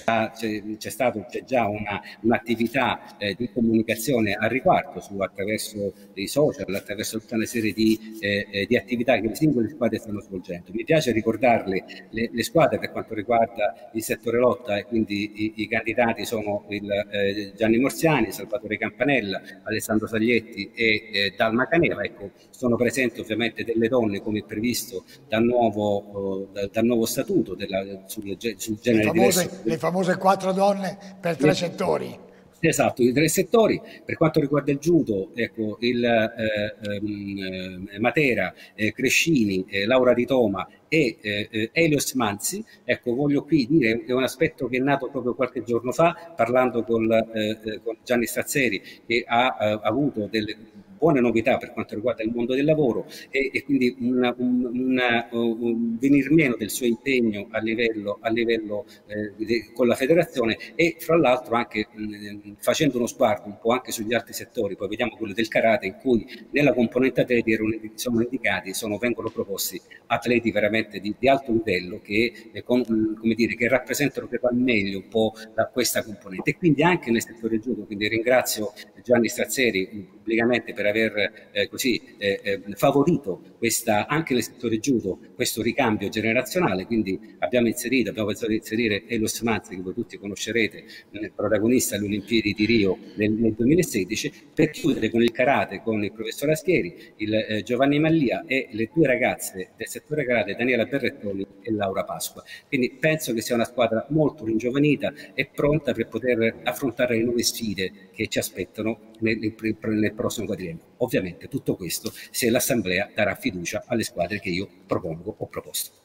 c'è, stato, c'è già una, un'attività eh, di comunicazione al riguardo su, attraverso i social, attraverso tutta una serie di, eh, eh, di, attività che le singole squadre stanno svolgendo. Mi piace ricordarle le, le squadre per quanto riguarda il settore lotta e quindi i, i candidati sono il, eh, Gianni Morsiani, Salvatore Campanella, Alessandro Saglietti e eh, Dalma Caneva. Ecco, sono presenti ovviamente delle donne come previsto dal nuovo, dal, dal nuovo statuto della, sul, sul genere famose, diverso famose quattro donne per tre settori. Esatto, i tre settori. Per quanto riguarda il judo, ecco, il eh, ehm, eh, Matera, eh, Crescini, eh, Laura Di Toma e eh, Elios Manzi, ecco, voglio qui dire è un aspetto che è nato proprio qualche giorno fa, parlando con, eh, con Gianni Strazzeri, che ha avuto delle buone novità per quanto riguarda il mondo del lavoro e, e quindi una, una, un venir meno del suo impegno a livello, a livello eh, de, con la federazione e fra l'altro anche mh, facendo uno sguardo un po' anche sugli altri settori, poi vediamo quello del karate in cui nella componente atleti sono indicati, sono, vengono proposti atleti veramente di, di alto livello che, eh, con, come dire, che rappresentano per al meglio un po' da questa componente. E quindi anche nel settore judo, quindi ringrazio Gianni Strazzeri pubblicamente per aver eh, così, eh, eh, favorito questa, anche nel settore judo questo ricambio generazionale, quindi abbiamo inserito, abbiamo pensato di inserire Elos Mazzi, che voi tutti conoscerete, nel protagonista alle Olimpiadi di Rio nel, nel, 2016, per chiudere con il karate con il professor Aschieri, il, eh, Giovanni Mallia e le due ragazze del settore karate, Daniela Berrettoni e Laura Pasqua. Quindi penso che sia una squadra molto ringiovanita e pronta per poter affrontare le nuove sfide che ci aspettano nel, nel prossimo quadriennio. Ovviamente tutto questo se l'Assemblea darà fiducia alle squadre che io propongo o proposto.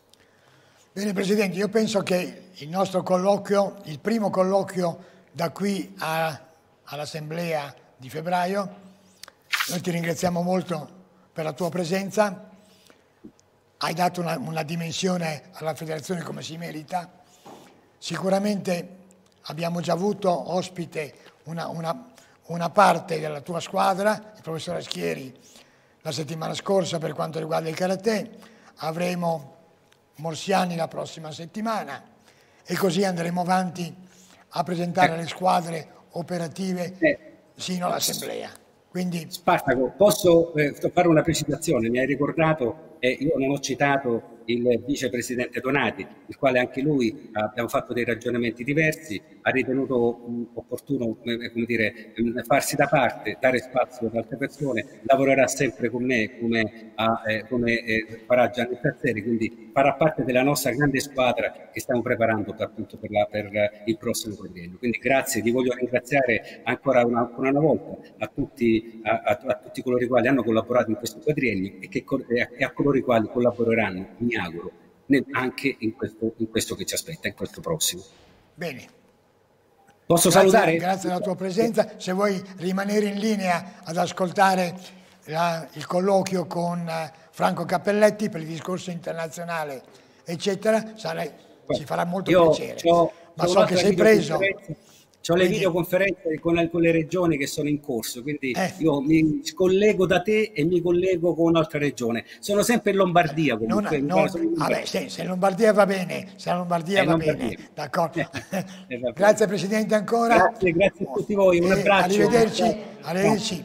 Bene Presidente, io penso che il nostro colloquio, il primo colloquio da qui all'Assemblea di febbraio, noi ti ringraziamo molto per la tua presenza, hai dato una, una dimensione alla federazione come si merita, sicuramente abbiamo già avuto ospite una, una una parte della tua squadra, il professor Aschieri la settimana scorsa per quanto riguarda il karate, avremo Morsiani la prossima settimana e così andremo avanti a presentare le squadre operative eh. sino all'assemblea. Quindi... Spartaco, posso eh, fare una precisazione? Mi hai ricordato, eh, io non ho citato il vicepresidente Donati, il quale anche lui abbiamo fatto dei ragionamenti diversi, ha ritenuto opportuno eh, come dire, farsi da parte, dare spazio ad altre persone, lavorerà sempre con me come, a, eh, come eh, farà Gianni Tazzeri, quindi farà parte della nostra grande squadra che stiamo preparando per, appunto, per, la, per il prossimo quadriennio. Quindi grazie, vi voglio ringraziare ancora una, ancora una volta a tutti, a, a, a tutti coloro i quali hanno collaborato in questo quadriennio e, che, e a coloro i quali collaboreranno, mi auguro, anche in questo, in questo che ci aspetta, in questo prossimo. Bene. Posso grazie, salutare? Grazie alla tua presenza. Se vuoi rimanere in linea ad ascoltare la, il colloquio con uh, Franco Cappelletti per il discorso internazionale, eccetera, sarai, ci farà molto Io piacere. Ma so che sei preso. Ho le videoconferenze con, con, le regioni che sono in corso, quindi eh. io mi collego da te e mi collego con un'altra regione. Sono sempre in Lombardia comunque. Non, non, in vabbè, se, se Lombardia va bene, se Lombardia va Lombardia. bene, d'accordo. grazie Presidente ancora. Grazie, grazie a tutti voi, un abbraccio. Arrivederci, arrivederci.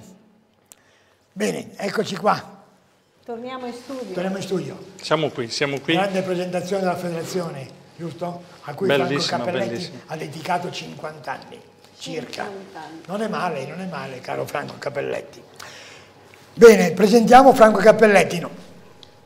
Bene, eccoci qua. Torniamo in studio. Torniamo in studio. Siamo qui, siamo qui. Grande presentazione della federazione, giusto? A cui Franco Cappelletti ha dedicato 50 anni circa. 50 anni. Non è male, non è male, caro Franco Cappelletti. Bene, presentiamo Franco Cappelletti. No.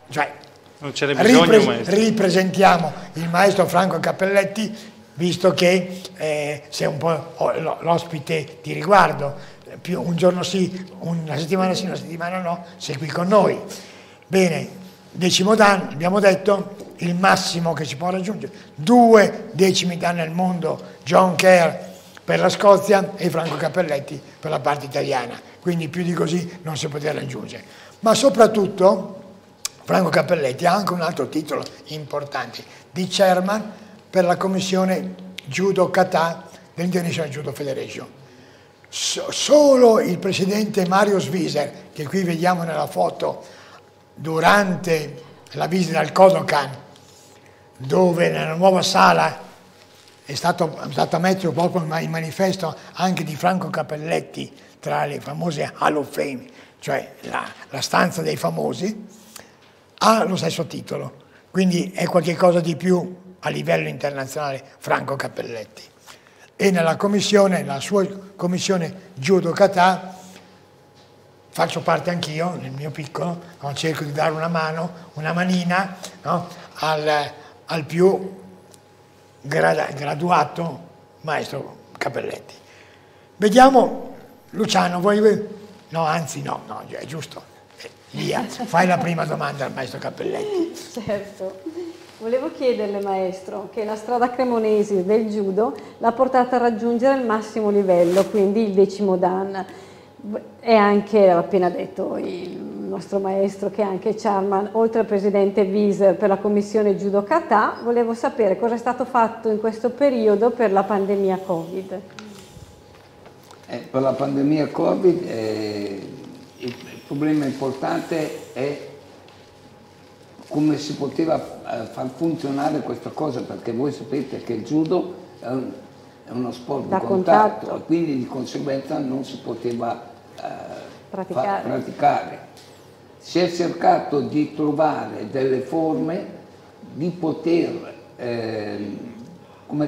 Cioè, non ce n'è bisogno, ripre maestro. Ripresentiamo il maestro Franco Cappelletti, visto che eh, sei un po' l'ospite di riguardo. Più un giorno sì, una settimana sì, una settimana no, sei qui con noi. Bene, decimo dan, abbiamo detto, il massimo che si può raggiungere, due decimi dan nel mondo, John Kerr per la Scozia e Franco Cappelletti per la parte italiana, quindi più di così non si poteva raggiungere. Ma soprattutto Franco Cappelletti ha anche un altro titolo importante, di chairman per la commissione Judo Kata dell'International Judo Federation. So, solo il presidente Mario Sviser, che qui vediamo nella foto, durante la visita al Kodokan, dove nella nuova sala è stato, è stato messo proprio il manifesto anche di Franco Cappelletti tra le famose Hall of Fame, cioè la, la stanza dei famosi, ha lo stesso titolo, quindi è qualcosa di più a livello internazionale Franco Cappelletti. E nella commissione, la sua commissione Judo Kata, faccio parte anch'io, nel mio piccolo, no? cerco di dare una mano, una manina no? al, al, più grad graduato maestro Capelletti. Vediamo, Luciano, vuoi... No, anzi no, no, è giusto. Via, fai la prima domanda al maestro Cappelletti. Certo. Volevo chiederle, maestro, che la strada cremonese del judo l'ha portata a raggiungere il massimo livello, quindi il decimo dan e anche, l'ha appena detto il nostro maestro, che è anche chairman, oltre al presidente Wieser per la commissione Judo Kata, volevo sapere cosa è stato fatto in questo periodo per la pandemia Covid. Eh, per la pandemia Covid eh, il problema importante è come si poteva eh, far funzionare questa cosa, perché voi sapete che il judo è un, è uno sport da di contatto, contatto, e quindi di conseguenza non si poteva eh, praticare. praticare. Si è cercato di trovare delle forme di poter, eh,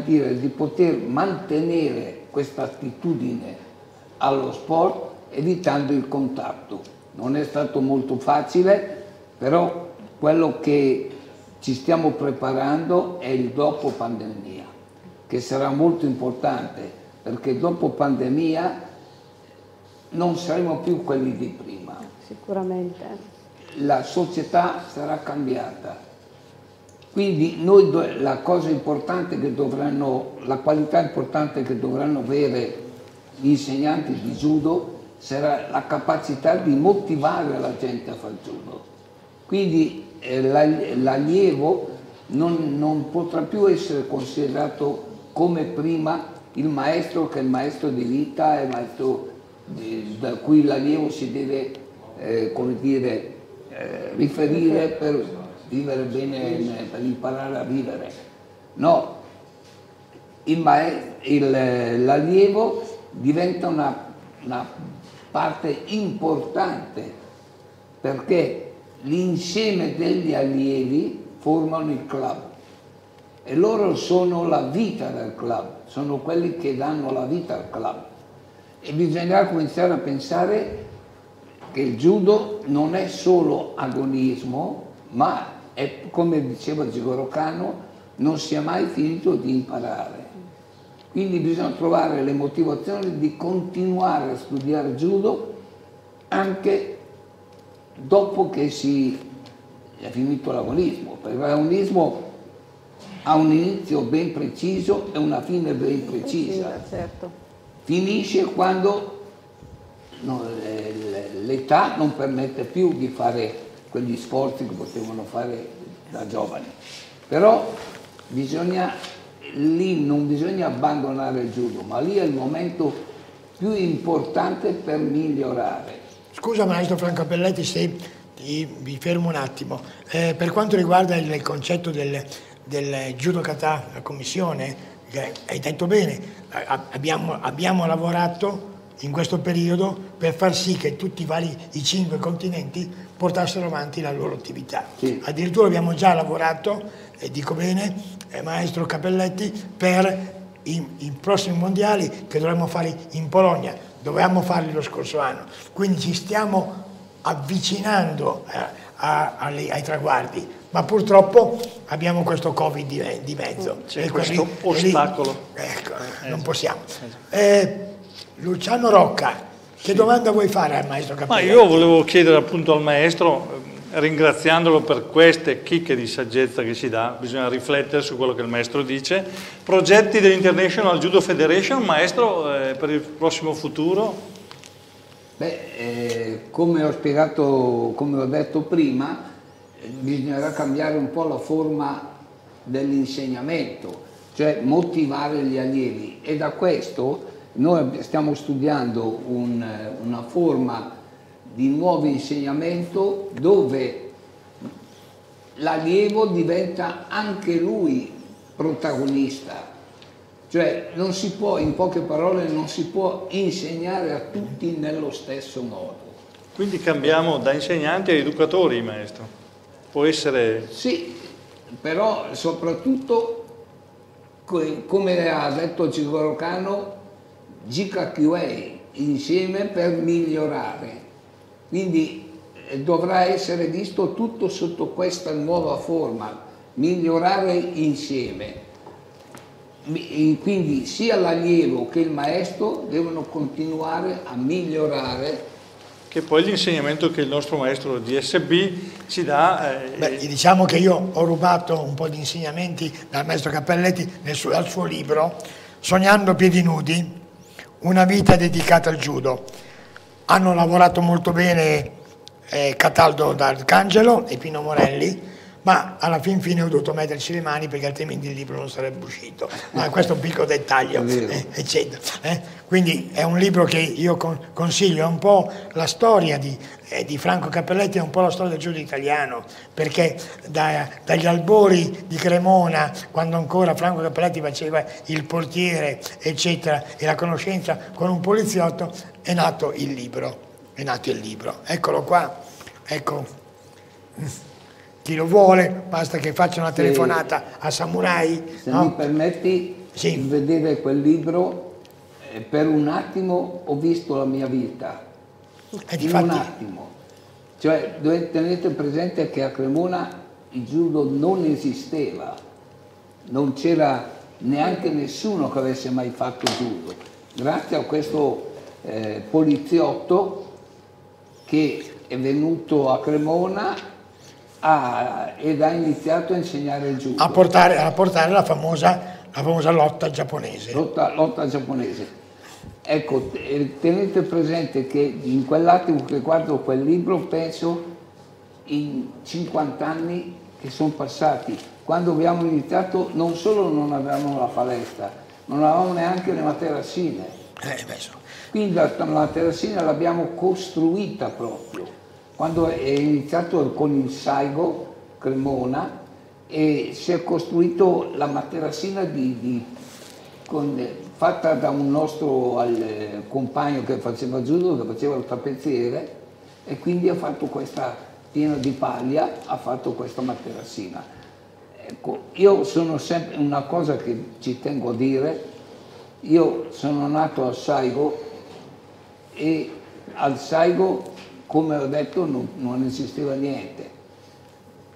dire, di poter mantenere questa attitudine allo sport evitando il contatto. Non è stato molto facile, però quello che ci stiamo preparando è il dopo pandemia, che sarà molto importante, perché dopo pandemia non saremo più quelli di prima. Sicuramente. La società sarà cambiata. Quindi noi la cosa importante che dovranno, la qualità importante che dovranno avere gli insegnanti di judo sarà la capacità di motivare la gente a fare judo. Quindi eh, l'allievo non, non potrà più essere considerato come prima il maestro che è il maestro di vita, il maestro da cui l'allievo si deve eh, come dire, eh, riferire per vivere bene, per imparare a vivere. No, l'allievo diventa una, una parte importante perché l'insieme degli allievi formano il club. E loro sono la vita del club, sono quelli che danno la vita al club. E bisognerà cominciare a pensare che il judo non è solo agonismo, ma è, come diceva Gigoro Kano, non si è mai finito di imparare. Quindi bisogna trovare le motivazioni di continuare a studiare judo anche dopo che si è finito l'agonismo, perché l'agonismo ha un inizio ben preciso e una fine ben precisa. Certo finisce quando l'età non permette più di fare quegli sforzi che potevano fare da giovani. Però bisogna lì non bisogna abbandonare il judo, ma lì è il momento più importante per migliorare. Scusa maestro Franco Appelletti se ti, vi fermo un attimo. Eh, per quanto riguarda il, concetto del, del judo kata, la commissione, hai detto bene, abbiamo, abbiamo, lavorato in questo periodo per far sì che tutti i vari i cinque continenti portassero avanti la loro attività. Sì. Addirittura abbiamo già lavorato, e dico bene, eh, maestro Capelletti, per i, prossimi mondiali che dovremmo fare in Polonia, dovevamo farli lo scorso anno, quindi ci stiamo avvicinando a, a, ai, ai traguardi, ma purtroppo abbiamo questo Covid di, di mezzo. C'è questo così, ostacolo. Lì, ecco, eh, non possiamo. Eh, Luciano Rocca, che sì. domanda vuoi fare al maestro Capelletti? Ma io volevo chiedere appunto al maestro, ringraziandolo per queste chicche di saggezza che ci dà, bisogna riflettere su quello che il maestro dice. Progetti dell'International Judo Federation, maestro, eh, per il prossimo futuro? Beh, eh, come ho spiegato, come ho detto prima, bisognerà cambiare un po' la forma dell'insegnamento, cioè motivare gli allievi e da questo noi stiamo studiando un, una forma di nuovo insegnamento dove l'allievo diventa anche lui protagonista, cioè non si può, in poche parole, non si può insegnare a tutti nello stesso modo. Quindi cambiamo da insegnanti a educatori, maestro? Può essere... Sì, però soprattutto, come ha detto Cigoro Cano, GKQA, insieme per migliorare. Quindi eh, dovrà essere visto tutto sotto questa nuova forma, migliorare insieme. Quindi sia l'allievo che il maestro devono continuare a migliorare che poi l'insegnamento che il nostro maestro DSB ci dà. Eh, Beh, diciamo che io ho rubato un po' di insegnamenti dal maestro Cappelletti nel suo, dal suo libro, Sognando piedi nudi, una vita dedicata al judo. Hanno lavorato molto bene eh, Cataldo d'Arcangelo e Pino Morelli, ma alla fin fine ho dovuto metterci le mani perché altrimenti il libro non sarebbe uscito. Ma questo è un piccolo dettaglio, eh, eccetera. Eh? Quindi è un libro che io con, consiglio, è un po' la storia di, eh, di, Franco Cappelletti, è un po' la storia del judo italiano, perché da, dagli albori di Cremona, quando ancora Franco Cappelletti faceva il portiere, eccetera, e la conoscenza con un poliziotto, è nato il libro. È nato il libro. Eccolo qua, ecco chi lo vuole, basta che faccia una telefonata se, a Samurai. Se no? mi permetti sì. di vedere quel libro, eh, per un attimo ho visto la mia vita. E In un attimo. Cioè, tenete presente che a Cremona il judo non esisteva, non c'era neanche nessuno che avesse mai fatto judo. Grazie a questo eh, poliziotto che è venuto a Cremona ha, ed ha iniziato a insegnare il judo. A portare, a portare la, famosa, la, famosa, lotta giapponese. Lotta, lotta giapponese. Ecco, tenete presente che in quell'attimo che guardo quel libro penso in 50 anni che sono passati. Quando abbiamo iniziato non solo non avevamo la palestra, non avevamo neanche le materassine. Eh, Quindi la, la materassina l'abbiamo costruita proprio quando è iniziato con il Saigo Cremona e si è costruito la materassina di, di, con, fatta da un nostro al, compagno che faceva judo, che faceva il tappezziere e quindi ha fatto questa piena di paglia, ha fatto questa materassina. Ecco, io sono sempre, una cosa che ci tengo a dire, io sono nato al Saigo e al Saigo come ho detto non, non esisteva niente.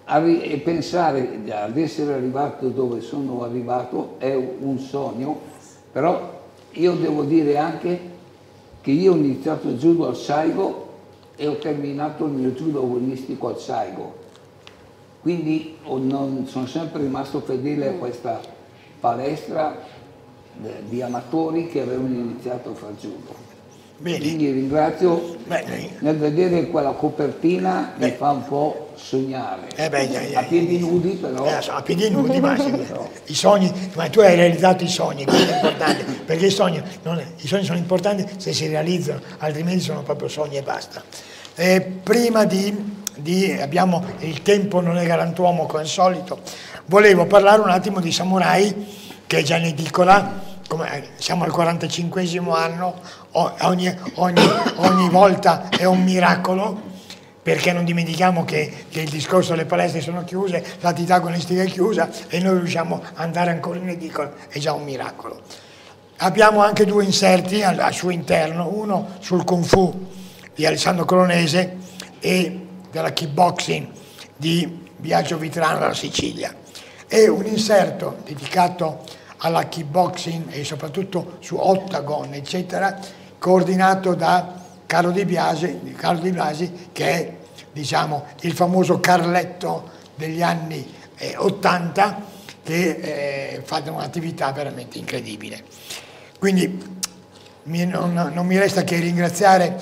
Arri e pensare ad essere arrivato dove sono arrivato è un sogno, però io devo dire anche che io ho iniziato il judo al Saigo e ho terminato il mio judo agonistico al Saigo. Quindi non, sono sempre rimasto fedele a questa palestra di amatori che avevano iniziato a fare judo. Bene. Quindi ringrazio Bene. nel vedere quella copertina Bene. mi fa un po' sognare. Eh beh, eh, a piedi nudi però. Eh, a piedi nudi, ma i sogni, ma tu hai realizzato i sogni, questo è importante, perché i sogni, è, i sogni, sono importanti se si realizzano, altrimenti sono proprio sogni e basta. Eh, prima di, di, abbiamo, il tempo non è galantuomo come al solito, volevo parlare un attimo di Samurai, che è già in edicola, come, siamo al 45 anno, ogni, ogni, ogni volta è un miracolo, perché non dimentichiamo che, che, il discorso delle palestre sono chiuse, l'attività agonistica è chiusa e noi riusciamo ad andare ancora in edicola, è già un miracolo. Abbiamo anche due inserti al, al suo interno, uno sul Kung Fu di Alessandro Colonese e della kickboxing di Biagio Vitrano dalla Sicilia e un inserto dedicato alla kickboxing e soprattutto su Octagon eccetera coordinato da Carlo Di Biasi, Carlo Di Blasi che è diciamo, il famoso Carletto degli anni eh, 80 che eh, fa un'attività veramente incredibile. Quindi mi, non, non, mi resta che ringraziare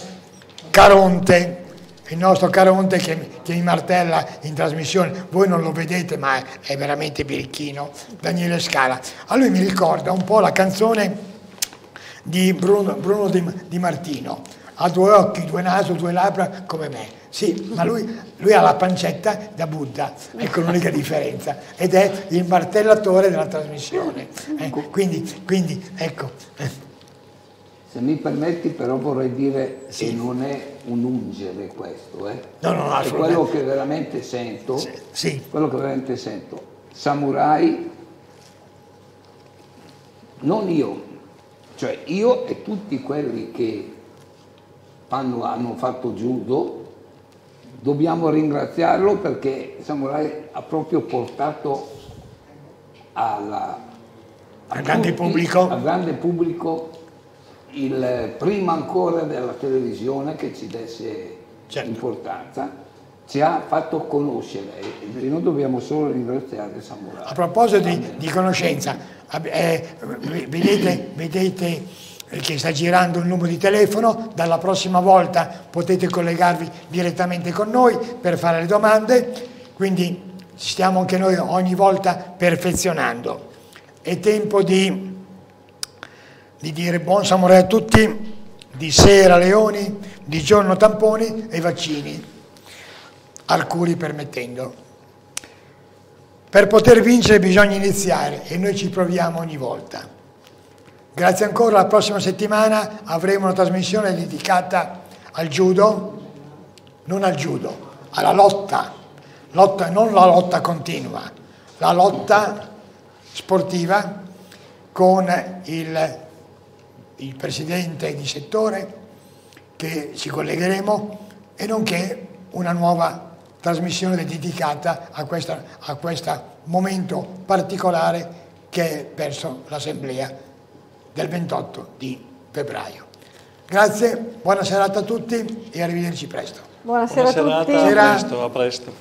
Caronte, il nostro Caronte che, che, mi martella in trasmissione, voi non lo vedete ma è, veramente birichino, Daniele Scala. A lui mi ricorda un po' la canzone di Bruno, Bruno di, di Martino, ha due occhi, due naso, due labbra come me. Sì, ma lui, lui, ha la pancetta da Buddha, ecco l'unica differenza, ed è il martellatore della trasmissione. Eh, quindi, quindi, ecco. Se mi permetti però vorrei dire sì. che non è un ungere questo, eh? no, no, no, è quello che veramente sento, sì. sì. quello che veramente sento. Samurai, non io, cioè io e tutti quelli che hanno, hanno fatto judo, dobbiamo ringraziarlo perché Samurai ha proprio portato alla, al grande pubblico, al grande pubblico il, prima ancora della televisione che ci desse certo. importanza, ci ha fatto conoscere e noi dobbiamo solo ringraziare Samurai. A proposito di, di conoscenza, eh, vedete, vedete che sta girando il numero di telefono, dalla prossima volta potete collegarvi direttamente con noi per fare le domande, quindi stiamo anche noi ogni volta perfezionando. È tempo di, di dire buon samurai a tutti, di sera leoni, di giorno tamponi e vaccini, alcuni permettendo. Per poter vincere bisogna iniziare e noi ci proviamo ogni volta. Grazie ancora, la prossima settimana avremo una trasmissione dedicata al judo, non al judo, alla lotta, lotta non la lotta continua, la lotta sportiva con il, il presidente di settore che ci collegheremo e nonché una nuova trasmissione dedicata a questo momento particolare che è verso l'Assemblea del 28 di febbraio. Grazie, buona serata a tutti e arrivederci presto. Buona, buona serata a tutti. A presto, a presto.